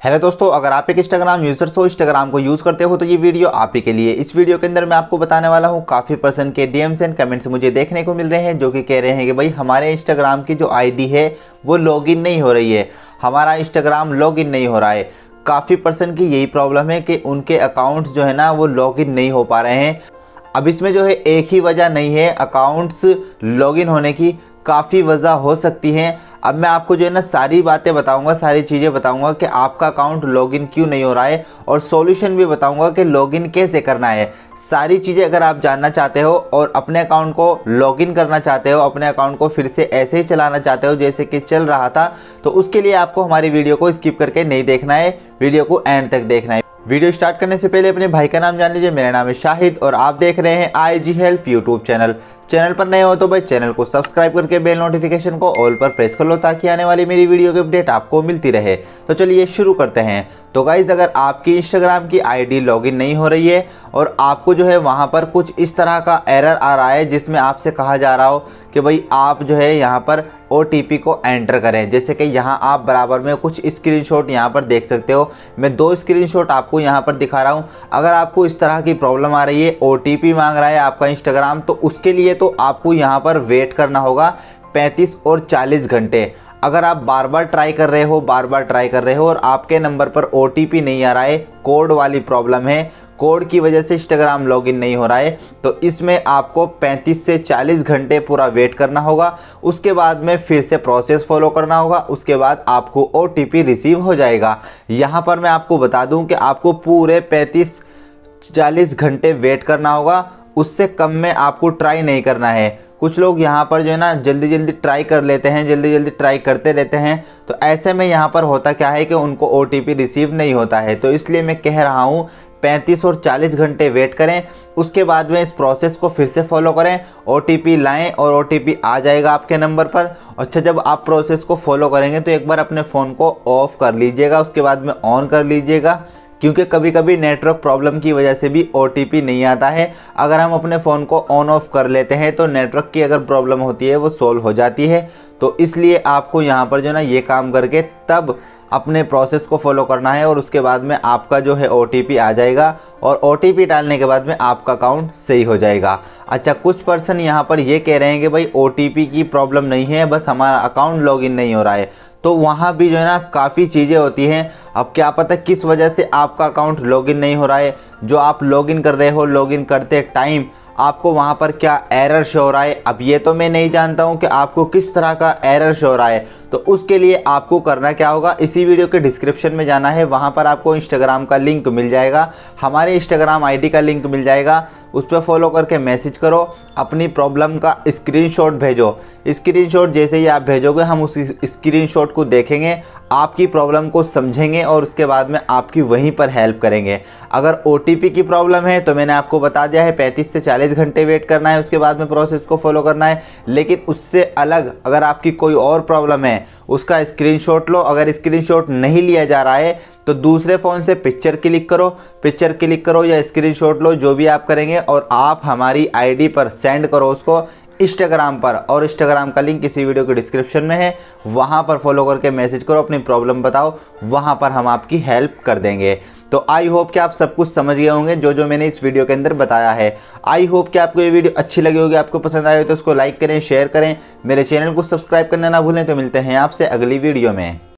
Hello दोस्तों, अगर आप एक इंस्टाग्राम यूज़र्स हो इंस्टाग्राम को यूज़ करते हो तो ये वीडियो आप ही के लिए। इस वीडियो के अंदर मैं आपको बताने वाला हूँ, काफ़ी पर्सन के डीएम्स एंड कमेंट्स मुझे देखने को मिल रहे हैं, जो कि कह रहे हैं कि भाई, हमारे इंस्टाग्राम की जो आईडी है, वो लॉगिन नहीं हो रही है। हमारा इंस्टाग्राम लॉगिन नहीं हो रहा है। काफ़ी पर्सन की यही प्रॉब्लम है कि उनके अकाउंट्स जो है ना, वो लॉगिन नहीं हो पा रहे हैं। अब इसमें जो है, एक ही वजह नहीं है अकाउंट्स लॉगिन होने की काफ़ी वजह हो सकती हैं। अब मैं आपको जो है ना सारी बातें बताऊँगा, सारी चीज़ें बताऊँगा कि आपका अकाउंट लॉगिन क्यों नहीं हो रहा है और सॉल्यूशन भी बताऊँगा कि लॉगिन कैसे करना है। सारी चीज़ें अगर आप जानना चाहते हो और अपने अकाउंट को लॉगिन करना चाहते हो, अपने अकाउंट को फिर से ऐसे ही चलाना चाहते हो जैसे कि चल रहा था तो उसके लिए आपको हमारी वीडियो को स्किप करके नहीं देखना है वीडियो को एंड तक देखना है। वीडियो स्टार्ट करने से पहले अपने भाई का नाम जान लीजिए, मेरा नाम है शाहिद और आप देख रहे हैं I G help YouTube channel channel पर नए हो तो भाई चैनल को सब्सक्राइब करके बेल नोटिफिकेशन को ऑल पर प्रेस कर लो ताकि आने वाली मेरी वीडियो की अपडेट आपको मिलती रहे। तो चलिए शुरू करते हैं। तो गाइज़ अगर आपकी इंस्टाग्राम की आईडी लॉगिन नहीं हो रही है और आपको जो है वहाँ पर कुछ इस तरह का एरर आ रहा है जिसमें आपसे कहा जा रहा हो कि भाई आप जो है यहाँ पर ओटीपी को एंटर करें। जैसे कि यहाँ आप बराबर में कुछ स्क्रीनशॉट यहाँ पर देख सकते हो। मैं दो स्क्रीनशॉट आपको यहाँ पर दिखा रहा हूँ। अगर आपको इस तरह की प्रॉब्लम आ रही है ओटीपी मांग रहा है आपका इंस्टाग्राम तो उसके लिए तो आपको यहाँ पर वेट करना होगा 35 और 40 घंटे। अगर आप बार बार ट्राई कर रहे हो बार बार ट्राई कर रहे हो और आपके नंबर पर ओटीपी नहीं आ रहा है कोड वाली प्रॉब्लम है कोड की वजह से इंस्टाग्राम लॉगिन नहीं हो रहा है तो इसमें आपको 35 से 40 घंटे पूरा वेट करना होगा। उसके बाद में फिर से प्रोसेस फॉलो करना होगा, उसके बाद आपको ओटीपी रिसीव हो जाएगा। यहाँ पर मैं आपको बता दूँ कि आपको पूरे 35 40 घंटे वेट करना होगा। उससे कम में आपको ट्राई नहीं करना है। कुछ लोग यहाँ पर जो है ना, जल्दी जल्दी ट्राई कर लेते हैं, जल्दी जल्दी ट्राई करते रहते हैं। तो ऐसे में यहाँ पर होता क्या है कि उनको ओटीपी रिसीव नहीं होता है। तो इसलिए मैं कह रहा हूँ 35 और 40 घंटे वेट करें। उसके बाद में इस प्रोसेस को फिर से फॉलो करें। ओ लाएँ और ओटीपी आ जाएगा आपके नंबर पर। अच्छा जब आप प्रोसेस को फॉलो करेंगे तो एक बार अपने फ़ोन को ऑफ़ कर लीजिएगा। उसके बाद में ऑन कर लीजिएगा। क्योंकि कभी कभी नेटवर्क प्रॉब्लम की वजह से भी ओटीपी नहीं आता है। अगर हम अपने फ़ोन को ऑन ऑफ़ कर लेते हैं तो नेटवर्क की अगर प्रॉब्लम होती है, वो सोल्व हो जाती है। तो इसलिए आपको यहाँ पर जो ना, ये काम करके तब अपने प्रोसेस को फॉलो करना है और उसके बाद में आपका जो है ओटीपी आ जाएगा और ओटीपी डालने के बाद में आपका अकाउंट सही हो जाएगा। अच्छा कुछ पर्सन यहाँ पर ये कह रहे हैं कि भाई ओटीपी की प्रॉब्लम नहीं है, बस हमारा अकाउंट लॉगिन नहीं हो रहा है। तो वहाँ भी जो है ना, काफ़ी चीज़ें होती हैं अब क्या पता किस वजह से आपका अकाउंट लॉगिन नहीं हो रहा है। जो आप लॉगिन कर रहे हो लॉगिन करते टाइम आपको वहाँ पर क्या एरर शो हो रहा है? अब ये तो मैं नहीं जानता हूँ कि आपको किस तरह का एरर शो हो रहा है। तो उसके लिए आपको करना क्या होगा, इसी वीडियो के डिस्क्रिप्शन में जाना है, वहाँ पर आपको इंस्टाग्राम का लिंक मिल जाएगा, हमारे इंस्टाग्राम आईडी का लिंक मिल जाएगा, उस पर फॉलो करके मैसेज करो, अपनी प्रॉब्लम का स्क्रीनशॉट भेजो। स्क्रीनशॉट जैसे ही आप भेजोगे, हम उस स्क्रीनशॉट को देखेंगे, आपकी प्रॉब्लम को समझेंगे और उसके बाद में आपकी वहीं पर हेल्प करेंगे। अगर ओटीपी की प्रॉब्लम है तो मैंने आपको बता दिया है 35 से 40 घंटे वेट करना है, उसके बाद में प्रोसेस को फॉलो करना है, लेकिन उससे अलग अगर आपकी कोई और प्रॉब्लम है उसका स्क्रीनशॉट लो। अगर स्क्रीनशॉट नहीं लिया जा रहा है तो दूसरे फ़ोन से पिक्चर क्लिक करो। पिक्चर क्लिक करो या स्क्रीनशॉट लो, जो भी आप करेंगे, और आप हमारी आईडी पर सेंड करो उसको इंस्टाग्राम पर। और इंस्टाग्राम का लिंक इसी वीडियो के डिस्क्रिप्शन में है। वहाँ पर फॉलो करके मैसेज करो, अपनी प्रॉब्लम बताओ। वहाँ पर हम आपकी हेल्प कर देंगे। तो आई होप कि आप सब कुछ समझ गए होंगे, जो जो मैंने इस वीडियो के अंदर बताया है। आई होप कि आपको ये वीडियो अच्छी लगी होगी, आपको पसंद आए तो उसको लाइक करें शेयर करें। मेरे चैनल को सब्सक्राइब करना ना भूलें तो मिलते हैं आपसे अगली वीडियो में।